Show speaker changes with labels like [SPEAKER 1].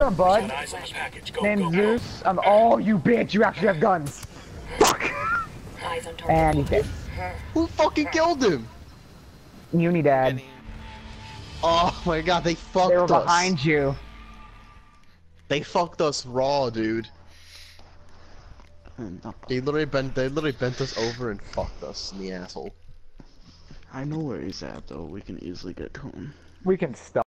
[SPEAKER 1] a bud
[SPEAKER 2] on the. Go,
[SPEAKER 1] named
[SPEAKER 2] go, go.
[SPEAKER 1] Zeus. all you bitch! You actually have guns. Fuck. And he's dead.
[SPEAKER 3] Who fucking killed him?
[SPEAKER 1] Unidad.
[SPEAKER 3] Oh my god, they fucked
[SPEAKER 1] They were
[SPEAKER 3] us.
[SPEAKER 1] behind you.
[SPEAKER 3] They fucked us raw, dude. They literally bent. They literally bent us over and fucked us in the asshole.
[SPEAKER 4] I know where he's at though. We can easily get to him.
[SPEAKER 1] We can stop.